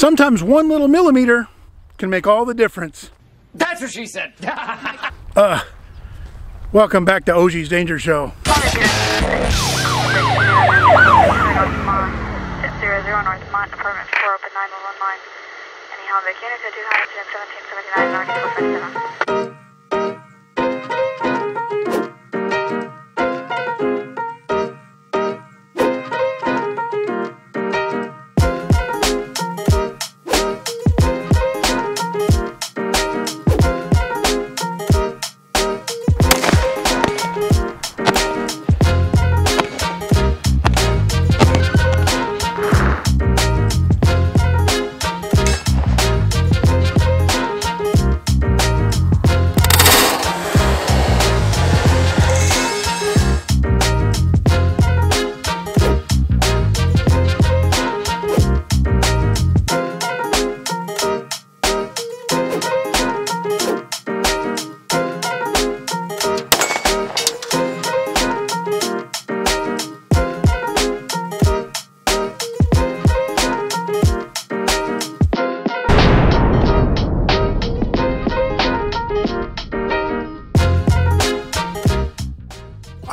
Sometimes one little millimeter can make all the difference. That's what she said. uh, welcome back to OG's Danger Show.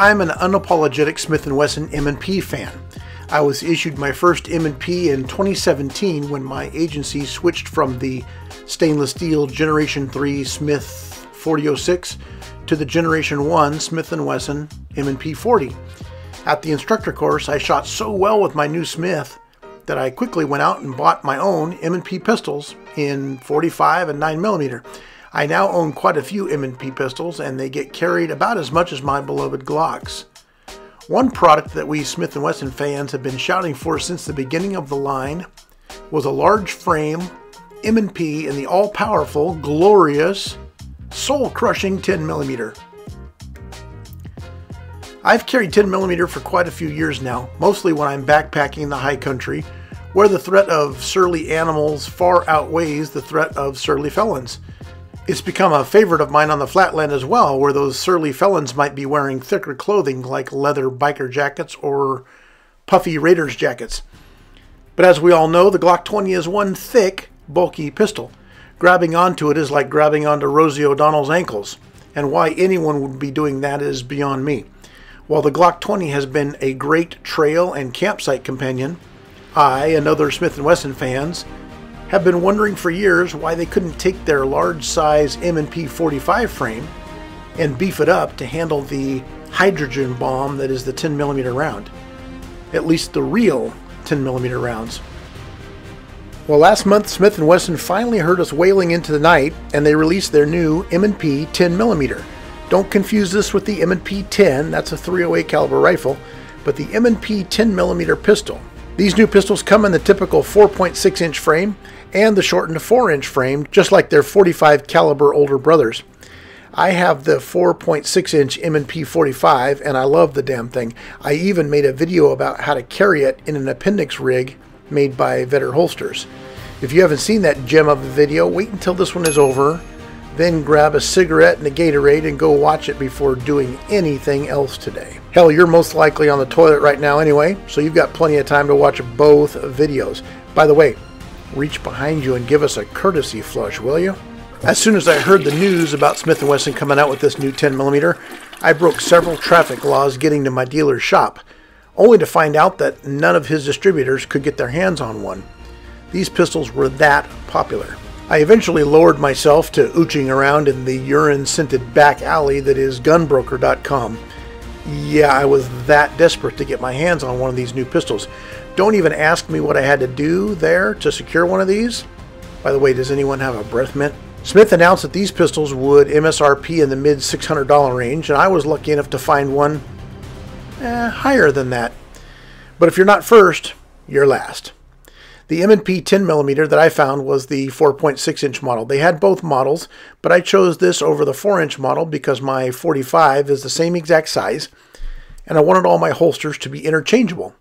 I'm an unapologetic Smith & Wesson M&P fan. I was issued my first M&P in 2017 when my agency switched from the stainless steel Generation 3 Smith 4006 to the Generation 1 Smith & Wesson M&P 40. At the instructor course, I shot so well with my new Smith that I quickly went out and bought my own M&P pistols in 45 and 9mm. I now own quite a few M&P pistols and they get carried about as much as my beloved Glocks. One product that we Smith & Wesson fans have been shouting for since the beginning of the line was a large frame M&P in the all-powerful, glorious, soul-crushing 10mm. I've carried 10mm for quite a few years now, mostly when I'm backpacking in the high country, where the threat of surly animals far outweighs the threat of surly felons. It's become a favorite of mine on the flatland as well, where those surly felons might be wearing thicker clothing like leather biker jackets or puffy raiders jackets. But as we all know, the Glock 20 is one thick, bulky pistol. Grabbing onto it is like grabbing onto Rosie O'Donnell's ankles, and why anyone would be doing that is beyond me. While the Glock 20 has been a great trail and campsite companion, I and other Smith & Wesson fans have been wondering for years why they couldn't take their large size M&P 45 frame and beef it up to handle the hydrogen bomb that is the 10mm round. At least the real 10mm rounds. Well, last month Smith & Wesson finally heard us wailing into the night and they released their new M&P 10mm. Don't confuse this with the M&P 10, that's a 308 caliber rifle, but the M&P 10mm pistol. These new pistols come in the typical 4.6 inch frame and the shortened 4 inch frame, just like their 45 caliber older brothers. I have the 4.6 inch M&P 45 and I love the damn thing. I even made a video about how to carry it in an appendix rig made by Vedder Holsters. If you haven't seen that gem of a video, wait until this one is over, then grab a cigarette and a Gatorade and go watch it before doing anything else today. Hell, you're most likely on the toilet right now anyway, so you've got plenty of time to watch both videos. By the way, reach behind you and give us a courtesy flush, will you? As soon as I heard the news about Smith & Wesson coming out with this new 10mm, I broke several traffic laws getting to my dealer's shop, only to find out that none of his distributors could get their hands on one. These pistols were that popular. I eventually lowered myself to ooching around in the urine-scented back alley that is gunbroker.com. Yeah, I was that desperate to get my hands on one of these new pistols. Don't even ask me what I had to do there to secure one of these. By the way, does anyone have a breath mint? Smith announced that these pistols would MSRP in the mid $600 range, and I was lucky enough to find one eh, higher than that. But if you're not first, you're last. The M&P 10mm that I found was the 4.6 inch model. They had both models, but I chose this over the 4 inch model because my 45 is the same exact size, and I wanted all my holsters to be interchangeable.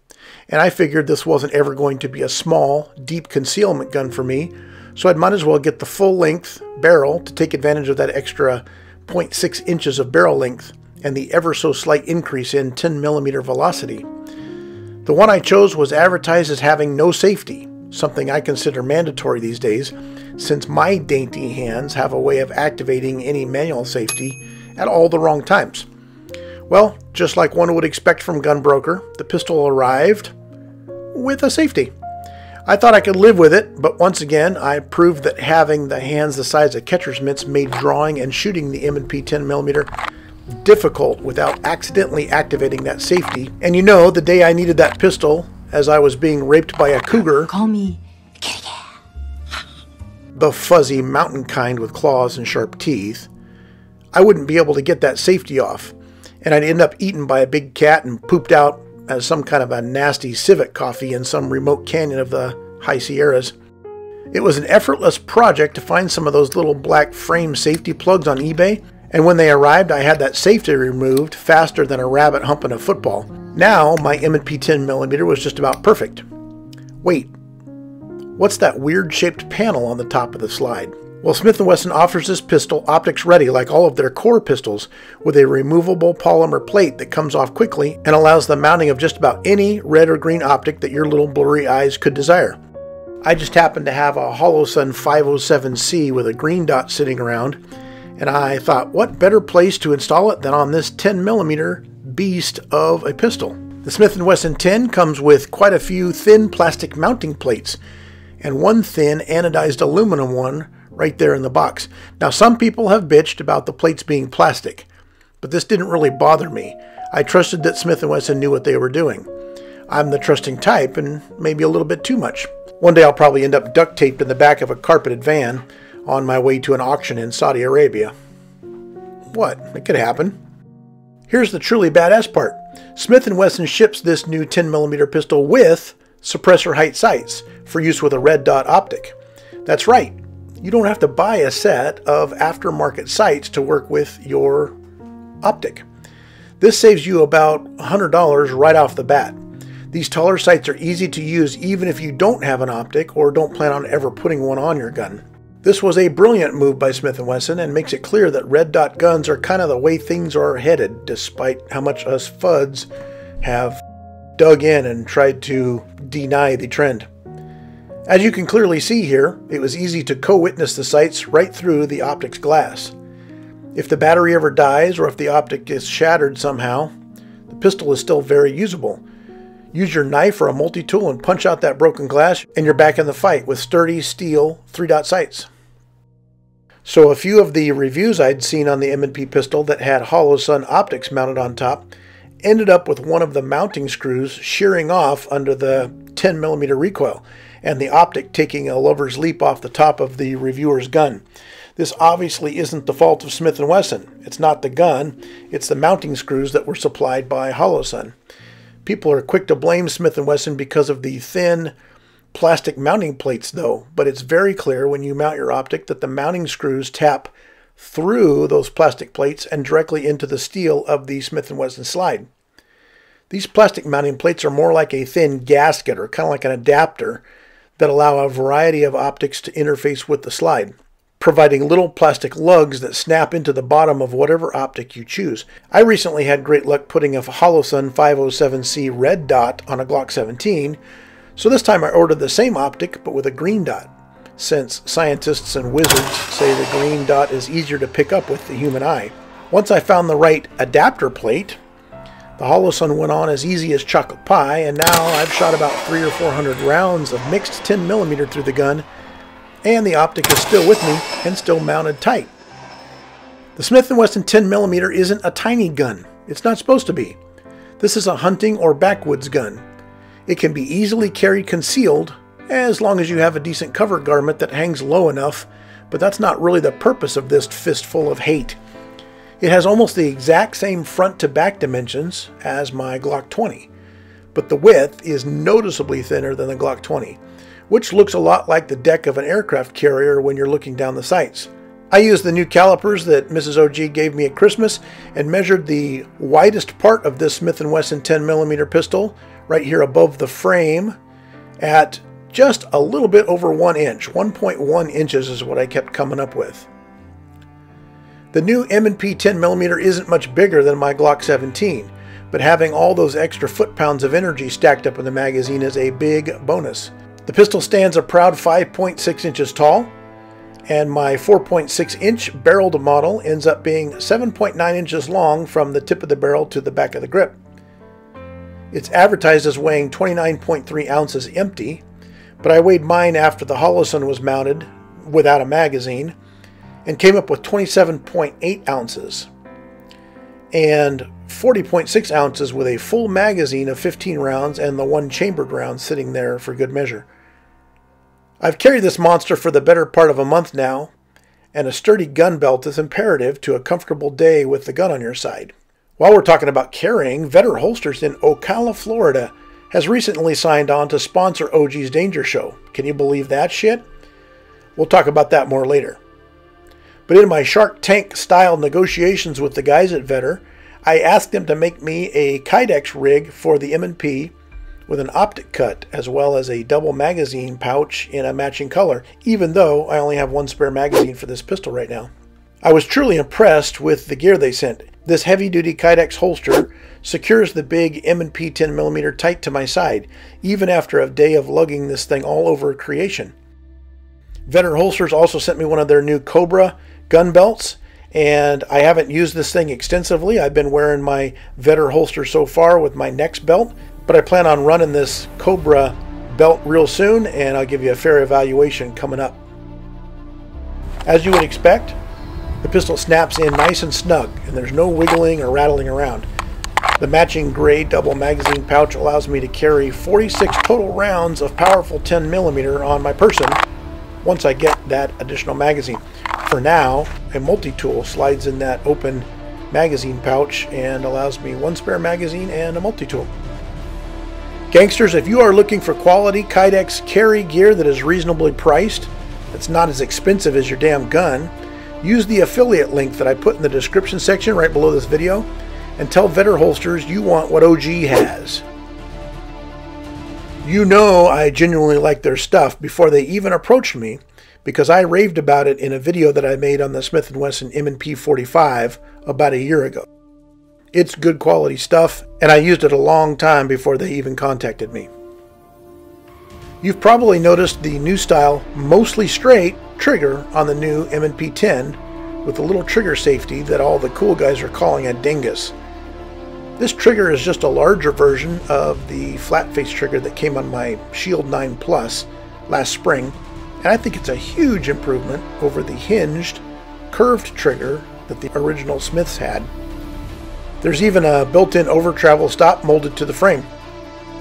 And I figured this wasn't ever going to be a small, deep concealment gun for me, so I might as well get the full length barrel to take advantage of that extra 0.6 inches of barrel length and the ever so slight increase in 10 millimeter velocity. The one I chose was advertised as having no safety, something I consider mandatory these days, since my dainty hands have a way of activating any manual safety at all the wrong times. Well, just like one would expect from Gunbroker, the pistol arrived with a safety. I thought I could live with it, but once again, I proved that having the hands the size of catcher's mitts made drawing and shooting the M&P 10mm difficult without accidentally activating that safety. And you know, the day I needed that pistol, as I was being raped by a cougar, Call me the fuzzy mountain kind with claws and sharp teeth, I wouldn't be able to get that safety off, and I'd end up eaten by a big cat and pooped out as some kind of a nasty civet coffee in some remote canyon of the high Sierras. It was an effortless project to find some of those little black frame safety plugs on eBay, and when they arrived, I had that safety removed faster than a rabbit humping a football. Now, my M&P 10mm was just about perfect. Wait, what's that weird shaped panel on the top of the slide? Well, Smith & Wesson offers this pistol optics ready like all of their core pistols with a removable polymer plate that comes off quickly and allows the mounting of just about any red or green optic that your little blurry eyes could desire. I just happen to have a Holosun 507C with a green dot sitting around, and I thought what better place to install it than on this 10mm beast of a pistol. The Smith & Wesson 10 comes with quite a few thin plastic mounting plates and one thin anodized aluminum one right there in the box. Now, some people have bitched about the plates being plastic, but this didn't really bother me. I trusted that Smith & Wesson knew what they were doing. I'm the trusting type, and maybe a little bit too much. One day I'll probably end up duct taped in the back of a carpeted van on my way to an auction in Saudi Arabia. What? It could happen. Here's the truly badass part. Smith & Wesson ships this new 10mm pistol with suppressor height sights for use with a red dot optic. That's right you don't have to buy a set of aftermarket sights to work with your optic. This saves you about $100 right off the bat. These taller sights are easy to use even if you don't have an optic or don't plan on ever putting one on your gun. This was a brilliant move by Smith & Wesson and makes it clear that red dot guns are kind of the way things are headed despite how much us Fudds have dug in and tried to deny the trend. As you can clearly see here, it was easy to co-witness the sights right through the optic's glass. If the battery ever dies or if the optic is shattered somehow, the pistol is still very usable. Use your knife or a multi-tool and punch out that broken glass and you're back in the fight with sturdy steel 3-dot sights. So a few of the reviews I'd seen on the M&P pistol that had Holosun optics mounted on top ended up with one of the mounting screws shearing off under the 10mm recoil and the optic taking a lover's leap off the top of the reviewer's gun. This obviously isn't the fault of Smith & Wesson. It's not the gun, it's the mounting screws that were supplied by Holosun. People are quick to blame Smith & Wesson because of the thin plastic mounting plates though, but it's very clear when you mount your optic that the mounting screws tap through those plastic plates and directly into the steel of the Smith & Wesson slide. These plastic mounting plates are more like a thin gasket or kind of like an adapter that allow a variety of optics to interface with the slide, providing little plastic lugs that snap into the bottom of whatever optic you choose. I recently had great luck putting a Holosun 507C red dot on a Glock 17, so this time I ordered the same optic but with a green dot, since scientists and wizards say the green dot is easier to pick up with the human eye. Once I found the right adapter plate, the Holosun went on as easy as chocolate pie, and now I've shot about three or four hundred rounds of mixed 10mm through the gun, and the optic is still with me and still mounted tight. The Smith & Wesson 10mm isn't a tiny gun. It's not supposed to be. This is a hunting or backwoods gun. It can be easily carried concealed, as long as you have a decent cover garment that hangs low enough, but that's not really the purpose of this fistful of hate. It has almost the exact same front to back dimensions as my Glock 20, but the width is noticeably thinner than the Glock 20, which looks a lot like the deck of an aircraft carrier when you're looking down the sights. I used the new calipers that Mrs. OG gave me at Christmas and measured the widest part of this Smith & Wesson 10mm pistol right here above the frame at just a little bit over 1 inch. 1.1 inches is what I kept coming up with. The new M&P 10mm isn't much bigger than my Glock 17, but having all those extra foot-pounds of energy stacked up in the magazine is a big bonus. The pistol stands a proud 5.6 inches tall, and my 4.6 inch barreled model ends up being 7.9 inches long from the tip of the barrel to the back of the grip. It's advertised as weighing 29.3 ounces empty, but I weighed mine after the Holosun was mounted without a magazine and came up with 27.8 ounces and 40.6 ounces with a full magazine of 15 rounds and the one chambered round sitting there for good measure. I've carried this monster for the better part of a month now, and a sturdy gun belt is imperative to a comfortable day with the gun on your side. While we're talking about carrying, Vedder Holsters in Ocala, Florida has recently signed on to sponsor OG's Danger Show. Can you believe that shit? We'll talk about that more later. But in my Shark Tank style negotiations with the guys at Vedder, I asked them to make me a Kydex rig for the M&P with an optic cut as well as a double magazine pouch in a matching color, even though I only have one spare magazine for this pistol right now. I was truly impressed with the gear they sent. This heavy-duty Kydex holster secures the big M&P 10mm tight to my side, even after a day of lugging this thing all over creation. Vedder Holsters also sent me one of their new Cobra gun belts, and I haven't used this thing extensively. I've been wearing my Vedder holster so far with my next belt, but I plan on running this Cobra belt real soon and I'll give you a fair evaluation coming up. As you would expect, the pistol snaps in nice and snug and there's no wiggling or rattling around. The matching gray double magazine pouch allows me to carry 46 total rounds of powerful 10mm on my person once I get that additional magazine. For now, a multi-tool slides in that open magazine pouch and allows me one spare magazine and a multi-tool. Gangsters, if you are looking for quality Kydex carry gear that is reasonably priced, that's not as expensive as your damn gun, use the affiliate link that I put in the description section right below this video and tell Vedder Holsters you want what OG has. You know I genuinely like their stuff before they even approached me because I raved about it in a video that I made on the Smith & Wesson M&P 45 about a year ago. It's good quality stuff, and I used it a long time before they even contacted me. You've probably noticed the new style, mostly straight, trigger on the new M&P 10 with a little trigger safety that all the cool guys are calling a dingus. This trigger is just a larger version of the flat face trigger that came on my Shield 9 Plus last spring, and I think it's a huge improvement over the hinged, curved trigger that the original Smiths had. There's even a built-in over-travel stop molded to the frame.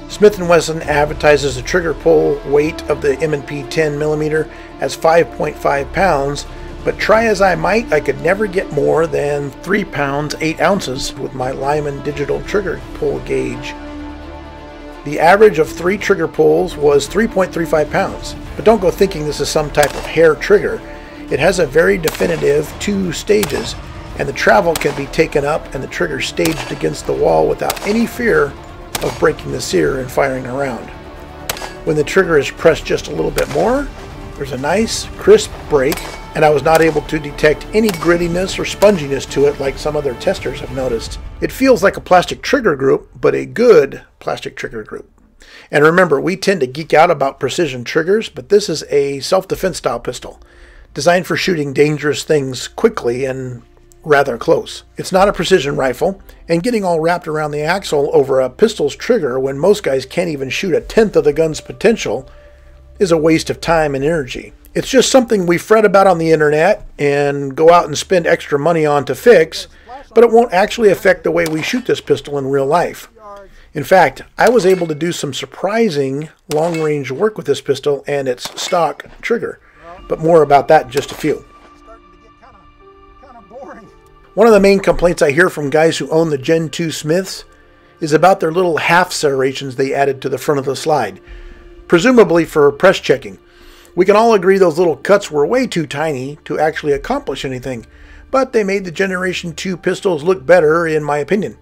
Smith & Wesson advertises the trigger pull weight of the M&P 10mm as 5.5 pounds, but try as I might, I could never get more than 3 pounds 8 ounces with my Lyman digital trigger pull gauge. The average of three trigger pulls was 3.35 pounds, but don't go thinking this is some type of hair trigger. It has a very definitive two stages and the travel can be taken up and the trigger staged against the wall without any fear of breaking the sear and firing around. When the trigger is pressed just a little bit more, there's a nice crisp break and I was not able to detect any grittiness or sponginess to it like some other testers have noticed. It feels like a plastic trigger group, but a good plastic trigger group. And remember, we tend to geek out about precision triggers, but this is a self-defense style pistol, designed for shooting dangerous things quickly and rather close. It's not a precision rifle, and getting all wrapped around the axle over a pistol's trigger when most guys can't even shoot a tenth of the gun's potential is a waste of time and energy. It's just something we fret about on the internet and go out and spend extra money on to fix, but it won't actually affect the way we shoot this pistol in real life. In fact, I was able to do some surprising long range work with this pistol and its stock trigger, but more about that in just a few. One of the main complaints I hear from guys who own the Gen 2 Smiths is about their little half serrations they added to the front of the slide, presumably for press checking. We can all agree those little cuts were way too tiny to actually accomplish anything, but they made the Generation 2 pistols look better, in my opinion.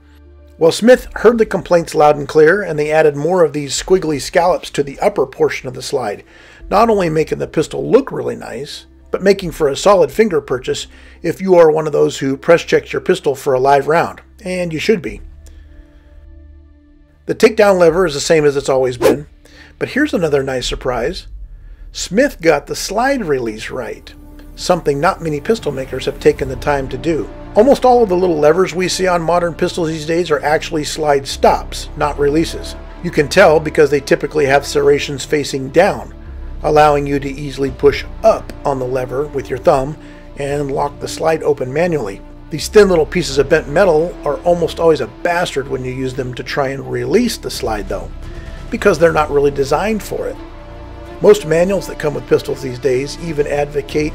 Well, Smith heard the complaints loud and clear, and they added more of these squiggly scallops to the upper portion of the slide, not only making the pistol look really nice, but making for a solid finger purchase if you are one of those who press checks your pistol for a live round, and you should be. The takedown lever is the same as it's always been, But here's another nice surprise. Smith got the slide release right, something not many pistol makers have taken the time to do. Almost all of the little levers we see on modern pistols these days are actually slide stops, not releases. You can tell because they typically have serrations facing down, allowing you to easily push up on the lever with your thumb and lock the slide open manually. These thin little pieces of bent metal are almost always a bastard when you use them to try and release the slide though, because they're not really designed for it. Most manuals that come with pistols these days even advocate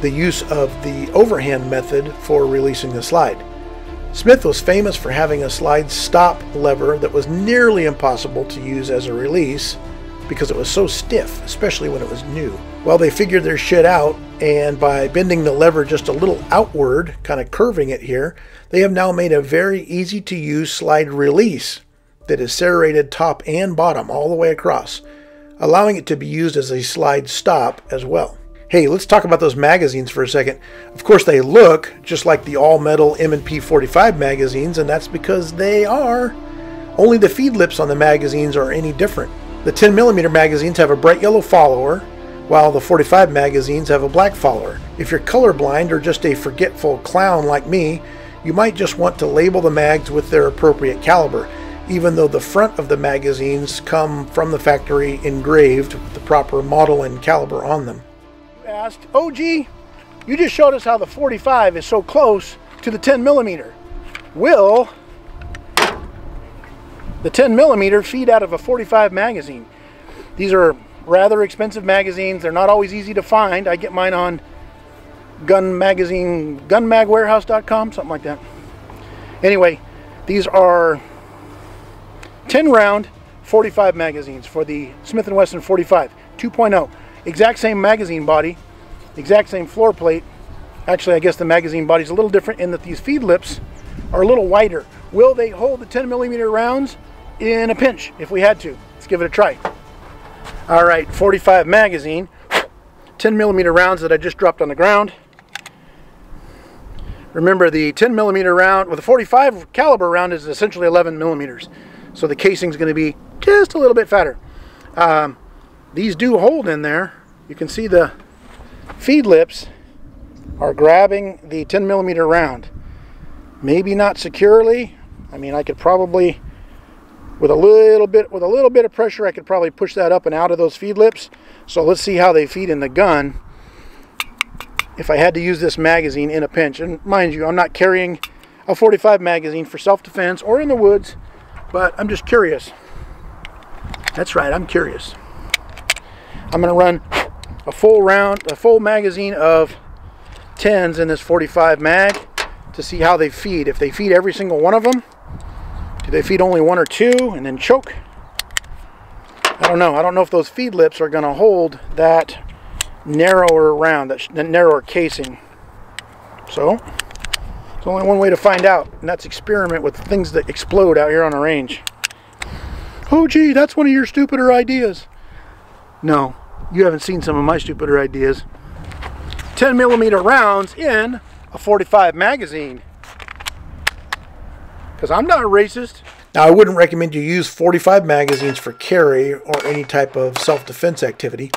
the use of the overhand method for releasing the slide. Smith was famous for having a slide stop lever that was nearly impossible to use as a release because it was so stiff, especially when it was new. Well, they figured their shit out, and by bending the lever just a little outward, kind of curving it here, they have now made a very easy to use slide release that is serrated top and bottom all the way across, allowing it to be used as a slide stop as well. Hey, let's talk about those magazines for a second. Of course, they look just like the all-metal M&P 45 magazines, and that's because they are. Only the feed lips on the magazines are any different. The 10mm magazines have a bright yellow follower, while the 45 magazines have a black follower. If you're colorblind or just a forgetful clown like me, you might just want to label the mags with their appropriate caliber, even though the front of the magazines come from the factory engraved with the proper model and caliber on them You asked, OG, you just showed us how the 45 is so close to the 10 millimeter. Will the 10 millimeter feed out of a 45 magazine? These are rather expensive magazines. They're not always easy to find. I get mine on gun magazine, gunmagwarehouse.com, something like that. Anyway, these are 10 round 45 magazines for the Smith & Wesson 45 2.0. Exact same magazine body, exact same floor plate. Actually, I guess the magazine body is a little different in that these feed lips are a little wider. Will they hold the 10 millimeter rounds in a pinch if we had to? Let's give it a try. All right, 45 magazine, 10 millimeter rounds that I just dropped on the ground. Remember the 10 millimeter round, with well, the 45 caliber round is essentially 11 millimeters. So the casing is going to be just a little bit fatter. Um, these do hold in there. You can see the feed lips are grabbing the 10 millimeter round. Maybe not securely. I mean, I could probably, with a little bit, with a little bit of pressure, I could probably push that up and out of those feed lips. So let's see how they feed in the gun. If I had to use this magazine in a pinch, and mind you, I'm not carrying a 45 magazine for self-defense or in the woods, but I'm just curious. That's right, I'm curious. I'm to run a full round, a full magazine of 10s in this 45 mag to see how they feed. If they feed every single one of them, do they feed only one or two and then choke? I don't know. I don't know if those feed lips are going to hold that narrower round, that, that narrower casing. So, there's only one way to find out, and that's experiment with things that explode out here on the range. Oh, gee, that's one of your stupider ideas. No, you haven't seen some of my stupider ideas. 10 millimeter rounds in a 45 magazine. Because I'm not a racist. Now, I wouldn't recommend you use 45 magazines for carry or any type of self-defense activity.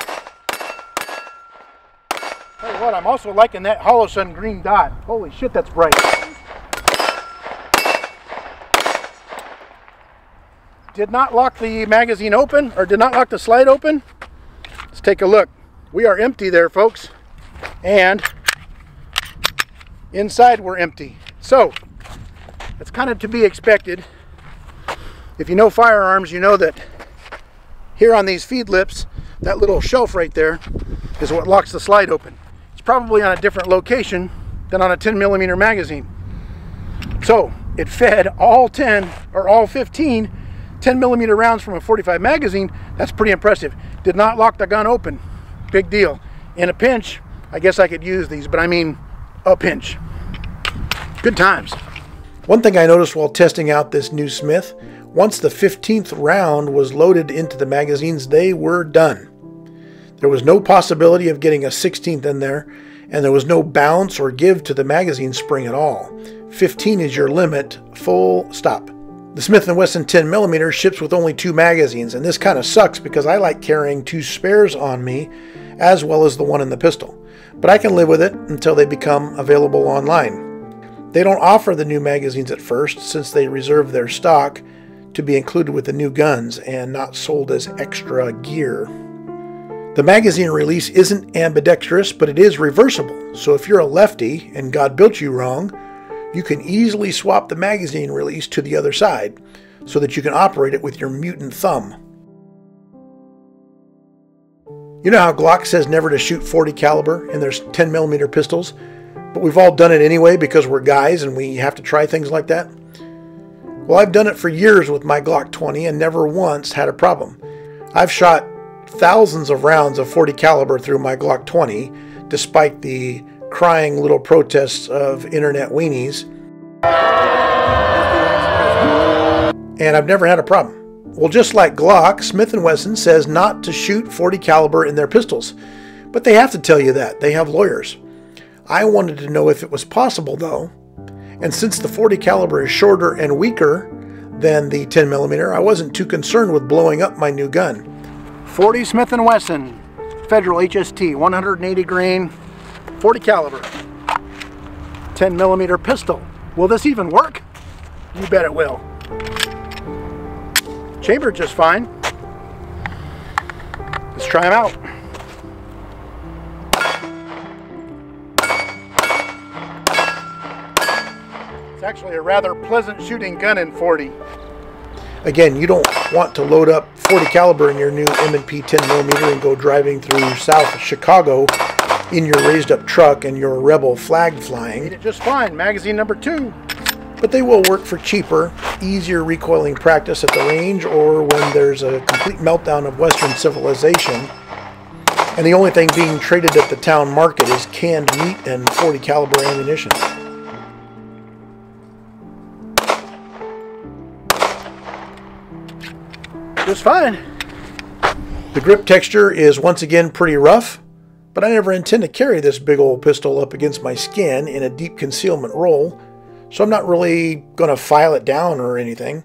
Tell you what, I'm also liking that Holosun green dot. Holy shit, that's bright. Did not lock the magazine open, or did not lock the slide open. Let's take a look. We are empty there, folks. And inside we're empty. So, it's kind of to be expected. If you know firearms, you know that here on these feed lips, that little shelf right there is what locks the slide open. It's probably on a different location than on a 10 millimeter magazine. So it fed all 10 or all 15 10 millimeter rounds from a 45 magazine, that's pretty impressive. Did not lock the gun open. Big deal. In a pinch, I guess I could use these, but I mean a pinch. Good times. One thing I noticed while testing out this new Smith, once the 15th round was loaded into the magazines, they were done. There was no possibility of getting a 16th in there, and there was no bounce or give to the magazine spring at all. 15 is your limit, full stop. The Smith & Wesson 10mm ships with only two magazines, and this kind of sucks because I like carrying two spares on me as well as the one in the pistol. But I can live with it until they become available online. They don't offer the new magazines at first since they reserve their stock to be included with the new guns and not sold as extra gear. The magazine release isn't ambidextrous, but it is reversible. So if you're a lefty and God built you wrong, you can easily swap the magazine release to the other side so that you can operate it with your mutant thumb. You know how Glock says never to shoot 40 caliber in their 10 millimeter pistols, but we've all done it anyway because we're guys and we have to try things like that? Well, I've done it for years with my Glock 20 and never once had a problem. I've shot thousands of rounds of 40 caliber through my Glock 20 despite the crying little protests of internet weenies. And I've never had a problem. Well, just like Glock, Smith & Wesson says not to shoot 40 caliber in their pistols. But they have to tell you that. They have lawyers. I wanted to know if it was possible though. And since the 40 caliber is shorter and weaker than the 10 millimeter, I wasn't too concerned with blowing up my new gun. 40 Smith & Wesson Federal HST 180 grain 40 caliber 10 millimeter pistol. Will this even work? You bet it will chambered just fine. Let's try them out. It's actually a rather pleasant shooting gun in 40. Again, you don't want to load up 40 caliber in your new M&P 10 millimeter and go driving through South Chicago in your raised up truck and your rebel flag flying. Made it just fine. Magazine number two but they will work for cheaper, easier recoiling practice at the range or when there's a complete meltdown of Western civilization. And the only thing being traded at the town market is canned meat and 40 caliber ammunition. Just fine. The grip texture is once again pretty rough, but I never intend to carry this big old pistol up against my skin in a deep concealment role so I'm not really going to file it down or anything.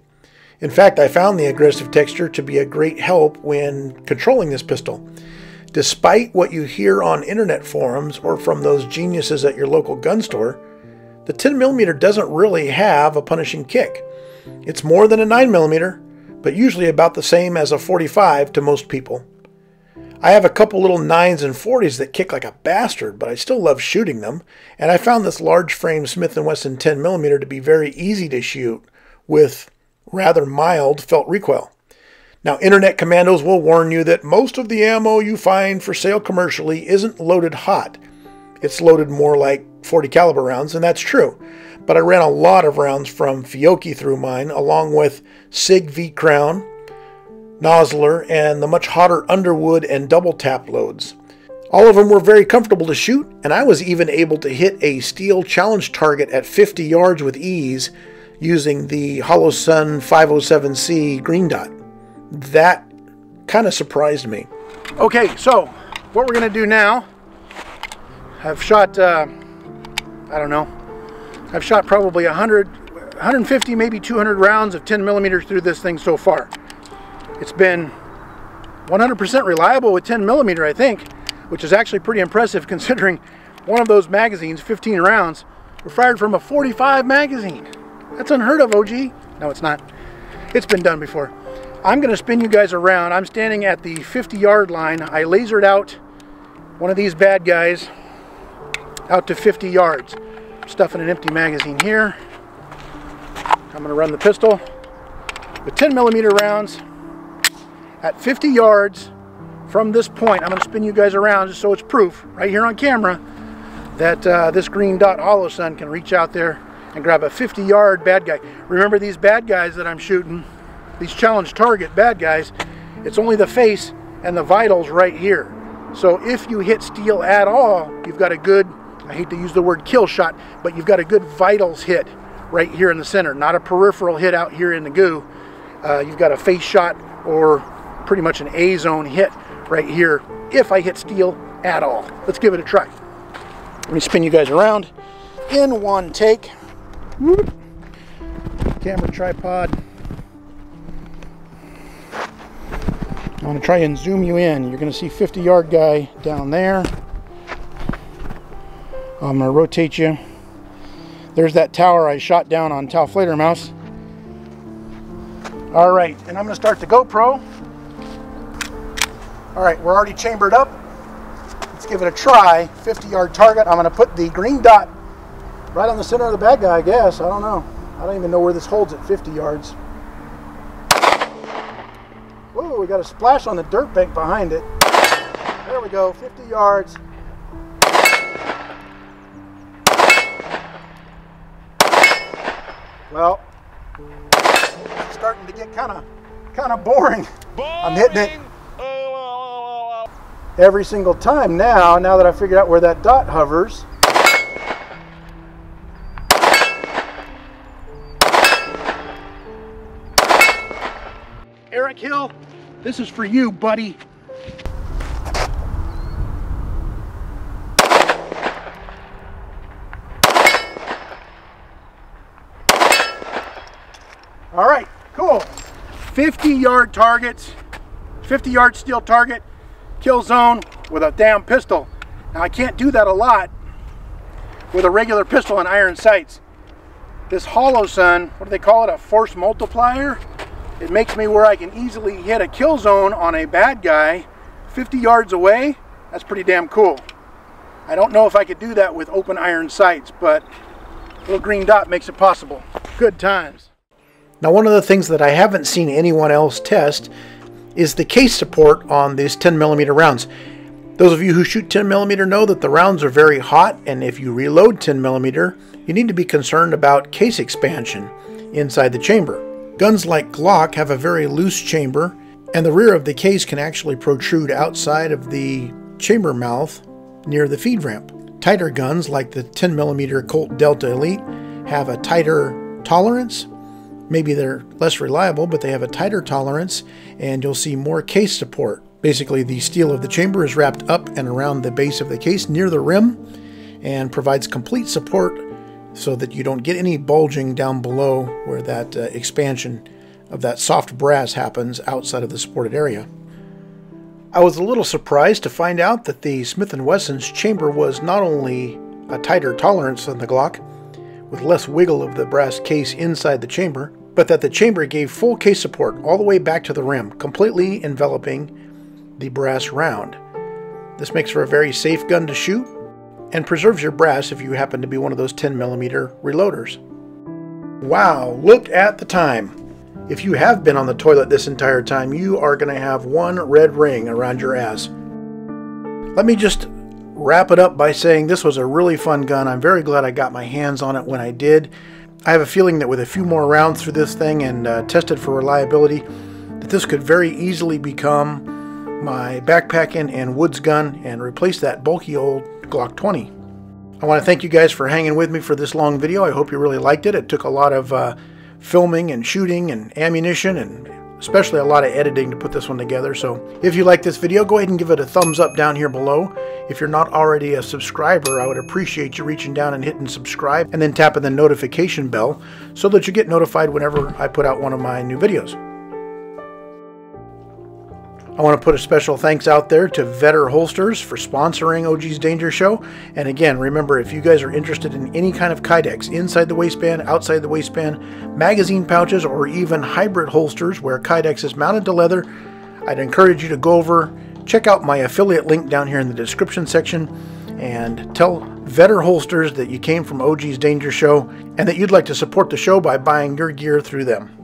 In fact, I found the aggressive texture to be a great help when controlling this pistol. Despite what you hear on internet forums or from those geniuses at your local gun store, the 10mm doesn't really have a punishing kick. It's more than a 9mm, but usually about the same as a 45 to most people. I have a couple little 9s and 40s that kick like a bastard, but I still love shooting them, and I found this large frame Smith & Wesson 10mm to be very easy to shoot with rather mild felt recoil. Now, internet commandos will warn you that most of the ammo you find for sale commercially isn't loaded hot. It's loaded more like 40 caliber rounds, and that's true. But I ran a lot of rounds from Fiocchi through mine, along with SIG V Crown, Nosler, and the much hotter Underwood and double tap loads. All of them were very comfortable to shoot, and I was even able to hit a steel challenge target at 50 yards with ease using the Holosun 507C green dot. That kind of surprised me. Okay, so what we're going to do now, I've shot, uh, I don't know, I've shot probably 100, 150, maybe 200 rounds of 10 millimeters through this thing so far. It's been 100% reliable with 10 millimeter, I think, which is actually pretty impressive considering one of those magazines, 15 rounds, were fired from a 45 magazine. That's unheard of, OG. No, it's not. It's been done before. I'm going to spin you guys around. I'm standing at the 50 yard line. I lasered out one of these bad guys out to 50 yards. Stuffing an empty magazine here. I'm going to run the pistol with 10 millimeter rounds at 50 yards from this point. I'm going to spin you guys around just so it's proof right here on camera that uh, this green dot Holosun can reach out there and grab a 50 yard bad guy. Remember these bad guys that I'm shooting, these challenge target bad guys, it's only the face and the vitals right here. So if you hit steel at all, you've got a good, I hate to use the word kill shot, but you've got a good vitals hit right here in the center, not a peripheral hit out here in the goo. Uh, you've got a face shot or pretty much an A-zone hit right here if I hit steel at all. Let's give it a try. Let me spin you guys around in one take. Whoop. Camera tripod. I'm gonna try and zoom you in. You're gonna see 50 yard guy down there. I'm gonna rotate you. There's that tower I shot down on Tau Flater Mouse. All right, and I'm gonna start the GoPro. All right, we're already chambered up. Let's give it a try. 50 yard target. I'm going to put the green dot right on the center of the bad guy, I guess. I don't know. I don't even know where this holds at 50 yards. Whoa, we got a splash on the dirt bank behind it. There we go, 50 yards. Well, starting to get kind of kind of boring. I'm hitting it every single time now, now that I figured out where that dot hovers. Eric Hill, this is for you, buddy. All right, cool. 50 yard targets, 50 yard steel target, kill zone with a damn pistol. Now I can't do that a lot with a regular pistol and iron sights. This Holosun, what do they call it, a force multiplier? It makes me where I can easily hit a kill zone on a bad guy 50 yards away. That's pretty damn cool. I don't know if I could do that with open iron sights, but little green dot makes it possible. Good times. Now one of the things that I haven't seen anyone else test is the case support on these 10 millimeter rounds. Those of you who shoot 10 millimeter know that the rounds are very hot and if you reload 10 millimeter, you need to be concerned about case expansion inside the chamber. Guns like Glock have a very loose chamber and the rear of the case can actually protrude outside of the chamber mouth near the feed ramp. Tighter guns like the 10 millimeter Colt Delta Elite have a tighter tolerance maybe they're less reliable, but they have a tighter tolerance, and you'll see more case support. Basically, the steel of the chamber is wrapped up and around the base of the case near the rim and provides complete support so that you don't get any bulging down below where that uh, expansion of that soft brass happens outside of the supported area. I was a little surprised to find out that the Smith & Wesson's chamber was not only a tighter tolerance than the Glock, with less wiggle of the brass case inside the chamber, but that the chamber gave full case support all the way back to the rim, completely enveloping the brass round. This makes for a very safe gun to shoot and preserves your brass if you happen to be one of those 10mm reloaders. Wow, look at the time. If you have been on the toilet this entire time, you are going to have one red ring around your ass. Let me just wrap it up by saying this was a really fun gun. I'm very glad I got my hands on it when I did. I have a feeling that with a few more rounds through this thing and uh, tested for reliability, that this could very easily become my backpacking and woods gun and replace that bulky old Glock 20. I want to thank you guys for hanging with me for this long video. I hope you really liked it. It took a lot of uh, filming and shooting and ammunition and especially a lot of editing to put this one together. So if you like this video, go ahead and give it a thumbs up down here below. If you're not already a subscriber, I would appreciate you reaching down and hitting subscribe and then tapping the notification bell so that you get notified whenever I put out one of my new videos. I want to put a special thanks out there to Vedder Holsters for sponsoring OG's Danger Show. And again, remember, if you guys are interested in any kind of Kydex, inside the waistband, outside the waistband, magazine pouches, or even hybrid holsters where Kydex is mounted to leather, I'd encourage you to go over, check out my affiliate link down here in the description section, and tell Vedder Holsters that you came from OG's Danger Show and that you'd like to support the show by buying your gear through them.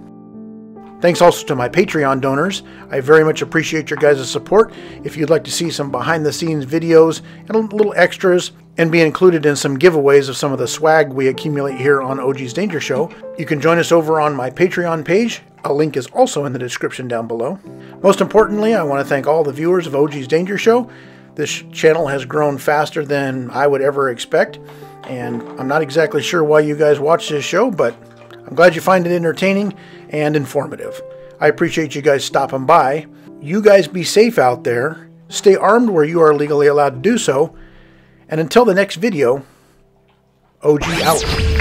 Thanks also to my Patreon donors. I very much appreciate your guys' support. If you'd like to see some behind the scenes videos and little extras and be included in some giveaways of some of the swag we accumulate here on OG's Danger Show, you can join us over on my Patreon page. A link is also in the description down below. Most importantly, I want to thank all the viewers of OG's Danger Show. This channel has grown faster than I would ever expect, and I'm not exactly sure why you guys watch this show, but I'm glad you find it entertaining and informative. I appreciate you guys stopping by. You guys be safe out there. Stay armed where you are legally allowed to do so. And until the next video, OG out.